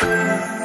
Thank you.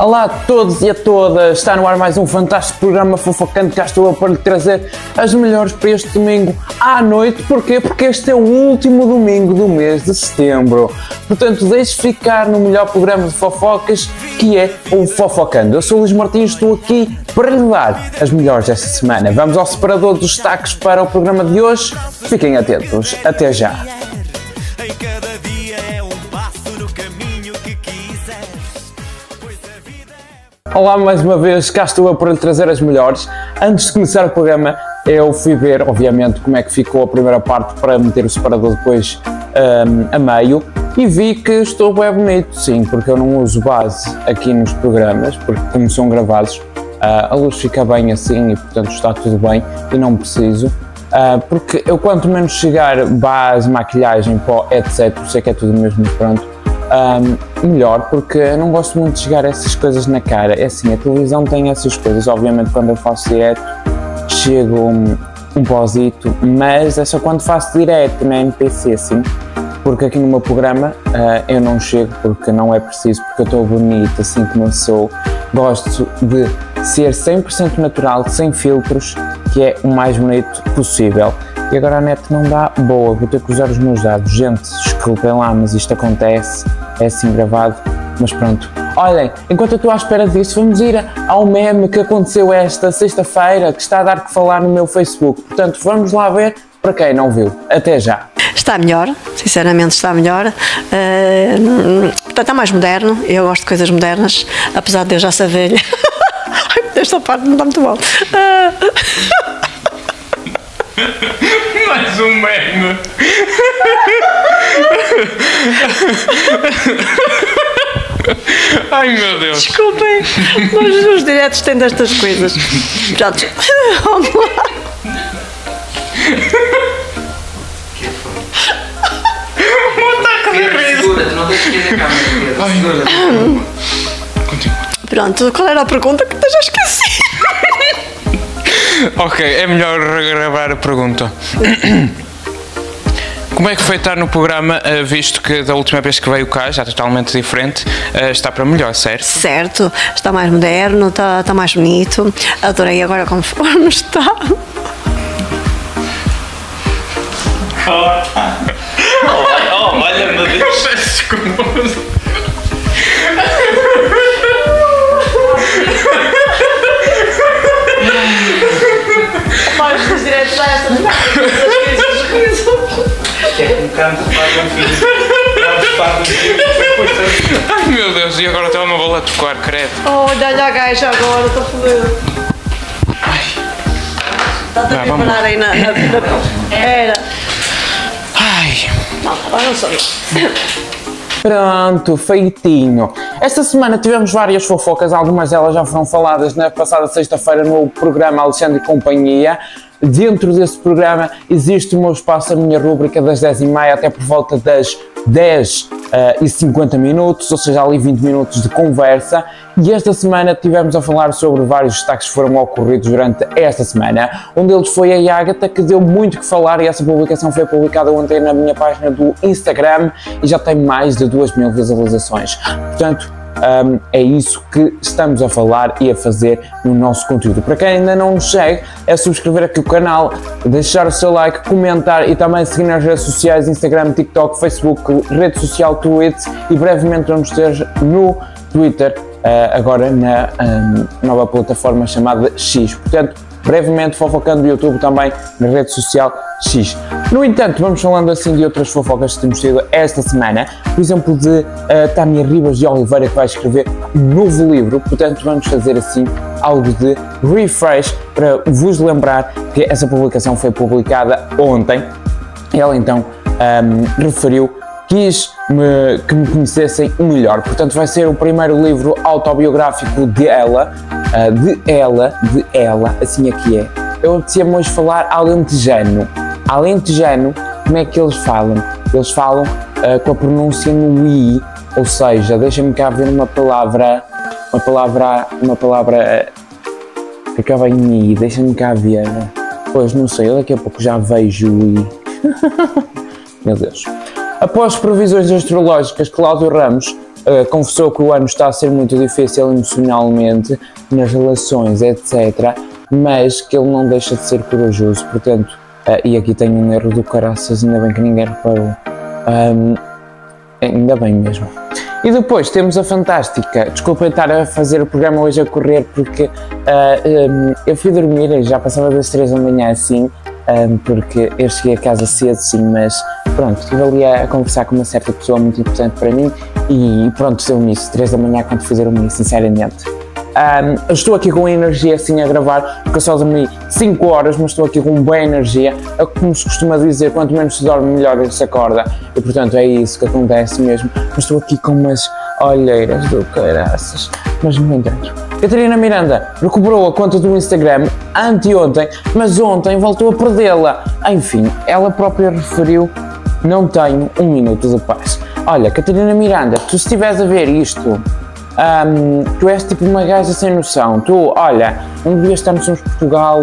Olá a todos e a todas, está no ar mais um fantástico programa fofocante cá estou para lhe trazer as melhores para este domingo à noite, porquê? Porque este é o último domingo do mês de setembro, portanto deixe ficar no melhor programa de fofocas que é o Fofocando. Eu sou o Luís Martins, estou aqui para lhe dar as melhores desta semana. Vamos ao separador dos destaques para o programa de hoje, fiquem atentos, até já. Olá mais uma vez, cá estou eu para lhe trazer as melhores. Antes de começar o programa, eu fui ver, obviamente, como é que ficou a primeira parte para meter o separador depois hum, a meio e vi que estou bem bonito, sim, porque eu não uso base aqui nos programas, porque como são gravados, ah, a luz fica bem assim e portanto está tudo bem e não preciso. Ah, porque eu quanto menos chegar base, maquilhagem, pó, etc, sei que é tudo mesmo pronto, Ahm, melhor, porque eu não gosto muito de chegar essas coisas na cara. É assim, a televisão tem essas coisas, obviamente quando eu faço direto chego um, um pósito, mas é só quando faço direto na MPC, sim. Porque aqui no meu programa ah, eu não chego porque não é preciso, porque eu estou bonito assim como eu sou. Gosto de ser 100% natural, sem filtros, que é o mais bonito possível. E agora a net não dá boa, vou ter que usar os meus dados. Gente, desculpem lá, mas isto acontece, é assim gravado, mas pronto. Olhem, enquanto eu estou à espera disso, vamos ir ao meme que aconteceu esta sexta-feira, que está a dar que falar no meu Facebook. Portanto, vamos lá ver para quem não viu. Até já. Está melhor, sinceramente está melhor. Eh, hum, portanto, está mais moderno. Eu gosto de coisas modernas, apesar de eu já ser velha. Esta parte não está muito bom. Ah, Mais um meme. Ai meu Deus. desculpem, mas os diretos têm destas coisas. Pronto, vamos lá. Segura, tu não tens que ir na câmera, Pedro. Segura. Continua. Pronto, qual era a pergunta que eu já esqueci? Ok, é melhor regravar a pergunta. Como é que foi estar no programa, eh, visto que da última vez que veio cá, já totalmente diferente, eh, está para melhor, certo? Certo, está mais moderno, está, está mais bonito. Adorei agora conforme está. Oh, olha, meu Deus. Desculpa. Mais os diretos já essa Isto é como canto para um filho. Um. Ai meu Deus, e agora está uma bola a tocar, credo. Olha, olha a gaja agora, estou fodida. Está a preparar aí na, na, na- Era. Ai, Não, agora não sou eu. Pronto, feitinho. Esta semana tivemos várias fofocas, algumas delas já foram faladas na passada sexta-feira no programa Alexandre e Companhia. Dentro desse programa existe o meu espaço, a minha rúbrica das 10h30 até por volta das 10 eh, e 50 minutos, ou seja, ali 20 minutos de conversa. E esta semana tivemos a falar sobre vários destaques que foram ocorridos durante esta semana. Um deles foi a Yagata, que deu muito que falar e essa publicação foi publicada ontem na minha página do Instagram e já tem mais de 2 mil visualizações. Portanto, um, é isso que estamos a falar e a fazer no nosso conteúdo. Para quem ainda não nos segue, é subscrever aqui o canal, deixar o seu like, comentar e também seguir nas redes sociais, Instagram, TikTok, Facebook, rede social Twitch e brevemente vamos ter no Twitter, uh, agora na um, nova plataforma chamada X. Portanto, brevemente fofocando do YouTube também na rede social X. No entanto, vamos falando assim de outras fofocas que temos tido esta semana, por exemplo, de uh, Tânia Ribas de Oliveira que vai escrever um novo livro, portanto, vamos fazer assim algo de refresh para vos lembrar que essa publicação foi publicada ontem. Ela então um, referiu quis me, que me conhecessem melhor. Portanto, vai ser o primeiro livro autobiográfico de ela, ah, de ela, de ela, assim é que é, eu apetecia-me hoje falar alentejano. Alentejano, como é que eles falam? Eles falam ah, com a pronúncia no i, ou seja, deixa-me cá ver uma palavra, uma palavra, uma palavra ah, que acaba em i, deixa-me cá ver. Pois não sei, eu daqui a pouco já vejo o i. Meu Deus. Após previsões astrológicas, Cláudio Ramos eh, confessou que o ano está a ser muito difícil emocionalmente, nas relações, etc. Mas que ele não deixa de ser corajoso, portanto, eh, e aqui tem um erro do caraças, ainda bem que ninguém reparou. Ahm, ainda bem mesmo. E depois temos a fantástica. Desculpem estar a fazer o programa hoje a correr porque ah, hum, eu fui dormir e já passava das 3 da manhã assim, hum, porque eu cheguei a casa cedo sim, mas pronto, estive ali a, conversar com uma certa pessoa muito importante para mim e pronto, deu-me isso, 3 da manhã quando fui dormir, sinceramente. Um, estou aqui com energia assim a gravar, porque eu só dormi 5 horas, mas estou aqui com boa energia. É como se costuma dizer, quanto menos se dorme, melhor se acorda. E portanto é isso que acontece mesmo. Mas estou aqui com umas olheiras do caraças. Mas no entanto. Catarina Miranda recuperou a conta do Instagram anteontem, mas ontem voltou a perdê-la. Enfim, ela própria referiu: não tenho um minuto de paz. Olha, Catarina Miranda, tu se estiveres a ver isto, Ahm, tu és tipo uma gaja sem noção. Tu, olha, devias estar no Somos Portugal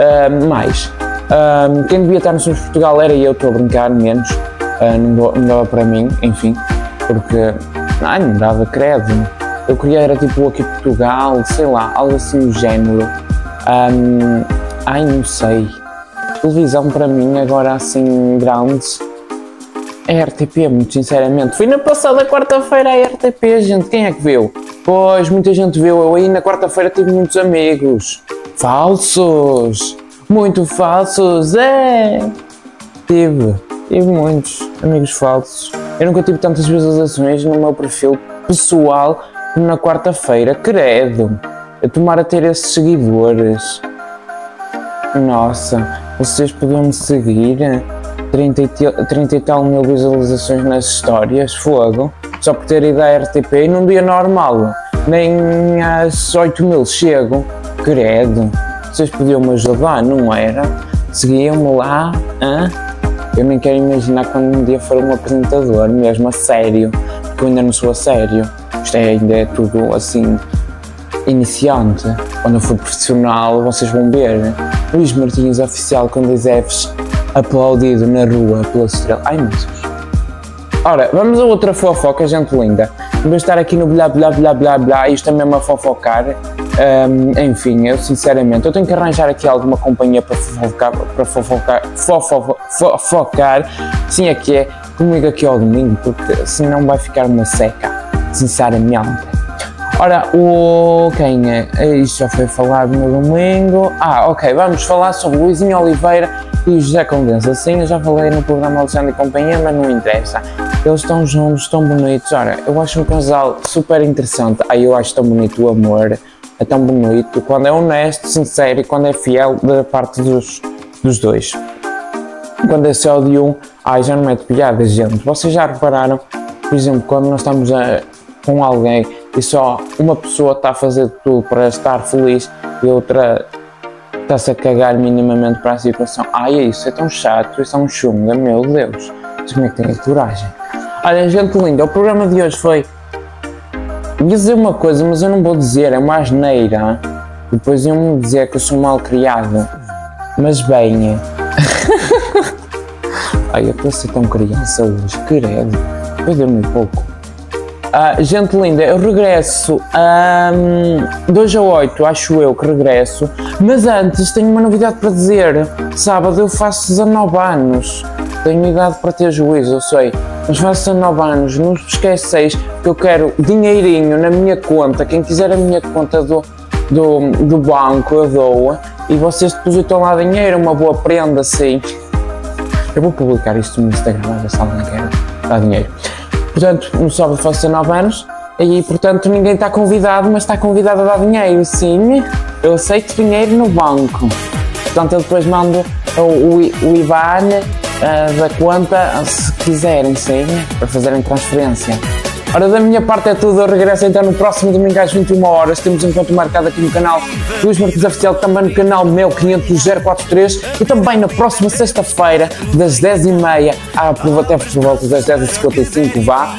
ahm, mais. Ahm, quem devia estar no Portugal era eu, estou a brincar, menos. Ah, não, não dava para mim, enfim, porque. Ai, não dava credo. Eu queria era tipo aqui Portugal, sei lá, algo assim do género. Ahm, ai, não sei. Televisão para mim, agora assim, grandes. É RTP, muito sinceramente. Fui na passada quarta-feira à RTP, gente. Quem é que viu? Pois, muita gente viu. Eu aí na quarta-feira tive muitos amigos. Falsos! Muito falsos, é! Tive. Tive muitos amigos falsos. Eu nunca tive tantas visualizações no meu perfil pessoal como na quarta-feira. Credo! Eu tomara ter esses seguidores. Nossa, vocês podiam me seguir? 30 e, te- 30 e tal mil visualizações nas histórias, fogo, só por ter ido à RTP e num dia normal, nem às 8 mil chego, credo, vocês podiam me ajudar, não era? Seguiam-me lá, hã? Eu nem quero imaginar quando um dia for um apresentador, mesmo a sério, porque eu ainda não sou a sério, isto é, ainda é tudo assim, iniciante. Quando eu for profissional, vocês vão ver Luís Martins oficial com dois Fs aplaudido na rua pela estrela. Ai meu Deus. Ora, vamos a outra fofoca, gente linda. De estar aqui no blá blá blá blá blá, isto é uma fofocar. hum, enfim, eu sinceramente, eu tenho que arranjar aqui alguma companhia para fofocar, para fofocar, fofo- fofocar, sim é que é, comigo aqui ao domingo, porque senão vai ficar uma seca, sinceramente. Ora, o quem é? Isto já foi falado no domingo. Ah, ok, vamos falar sobre Luizinho Oliveira e José Condensa. Sim, eu já falei no programa Alexandre e Companhia, mas não interessa. Eles estão juntos, estão bonitos. Ora, eu acho um casal super interessante. Ai, eu acho tão bonito o amor. É tão bonito quando é honesto, sincero e quando é fiel da parte dos, dos dois. Quando é só de um, ai, já não mete piada, gente. Vocês já repararam, por exemplo, quando nós estamos a- com alguém e só uma pessoa está a fazer tudo para estar feliz e outra está-se a cagar minimamente para a situação. Ai, é isso, é tão chato, isso é um chunga, meu Deus. Mas como é que tem a coragem? Olha, gente linda, o programa de hoje foi. Ia dizer uma coisa, mas eu não vou dizer, é uma asneira. Depois iam-me dizer que eu sou mal criado. Mas bem. Ai, eu estou a ser tão criança hoje, credo. Depois deu-me pouco. Ah, gente linda, eu regresso um, 2 a 8, acho eu que regresso. Mas antes tenho uma novidade para dizer. Sábado eu faço 19 anos. Tenho idade para ter juízo, eu sei. Mas faço 19 anos, não esqueceis que eu quero dinheirinho na minha conta. Quem quiser a minha conta do, do, do banco, eu dou. E vocês depositam lá dinheiro, uma boa prenda, assim. Eu vou publicar isto no Instagram, a ver se alguém quer dar dinheiro. Portanto, no sábado faço 19 anos e, portanto, ninguém está convidado, mas está convidado a dar dinheiro. Sim, eu aceito dinheiro no banco. Portanto, eu depois mando o, o, o IBAN ah, da conta, se quiserem, sim, para fazerem transferência. Ora, da minha parte é tudo. Eu regresso então no próximo domingo às 21 horas. Temos um encontro marcado aqui no canal Luís Martins Oficial, também no canal meu 50043 e também na próxima sexta-feira, das 10h30 à até por volta das 10h55, vá.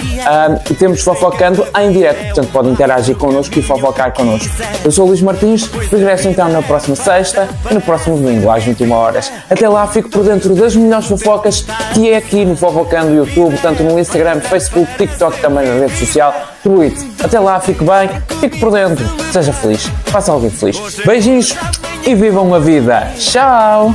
e temos fofocando em direto, portanto podem interagir connosco e fofocar connosco. Eu sou o Luís Martins, regresso então na próxima sexta e no próximo domingo às 21 horas. Até lá, fico por dentro das melhores fofocas que é aqui no Fofocando YouTube, tanto no Instagram, Facebook, TikTok, também na rede social, Twitter. Até lá, fique bem, fique por dentro, seja feliz, faça alguém feliz. Beijinhos e vivam a vida. Tchau!